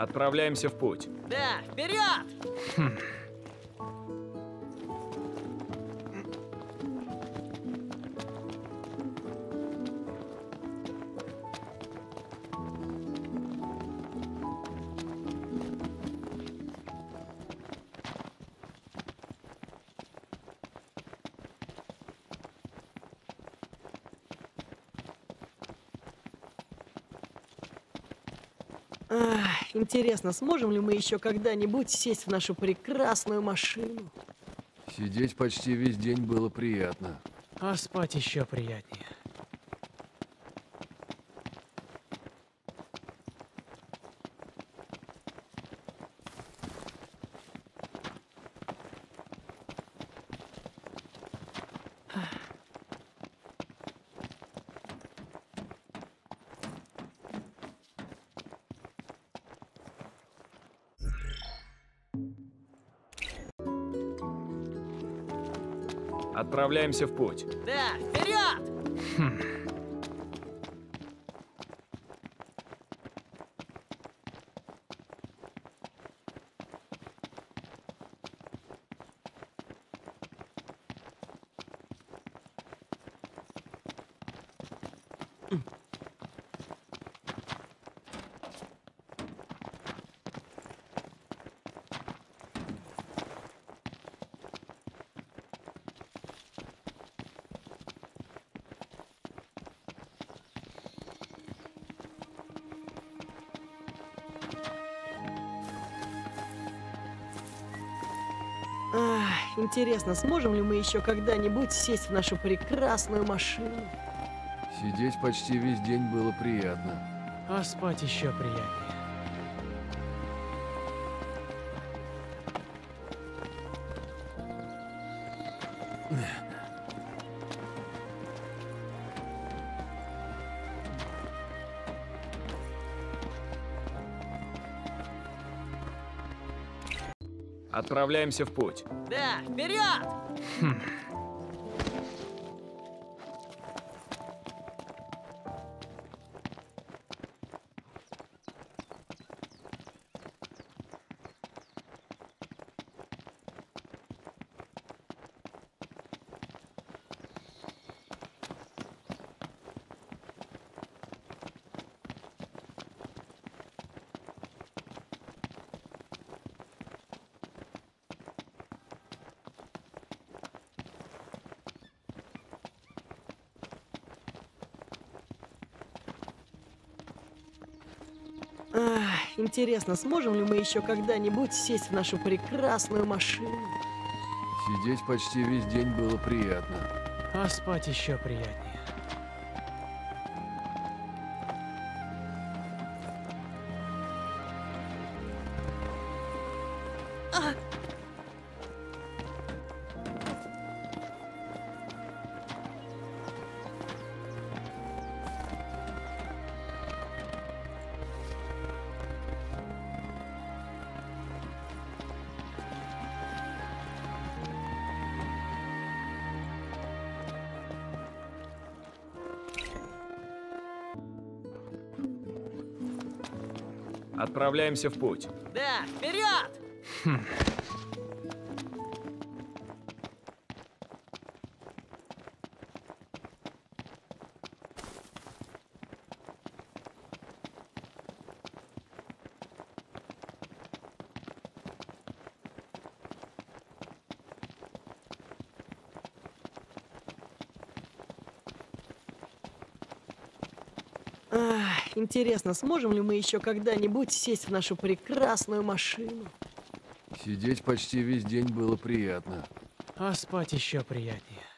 Отправляемся в путь. Да, вперед! Ах, интересно, сможем ли мы еще когда-нибудь сесть в нашу прекрасную машину? Сидеть почти весь день было приятно. А спать еще приятнее. Отправляемся в путь. Да, вперед! Ах, интересно, сможем ли мы еще когда-нибудь сесть в нашу прекрасную машину? Сидеть почти весь день было приятно. А спать еще приятнее. Отправляемся в путь. Да, вперед! Ах, интересно, сможем ли мы еще когда-нибудь сесть в нашу прекрасную машину? Сидеть почти весь день было приятно. А спать еще приятнее. Отправляемся в путь. Да, вперед! Ах, интересно, сможем ли мы еще когда-нибудь сесть в нашу прекрасную машину? Сидеть почти весь день было приятно. А спать еще приятнее.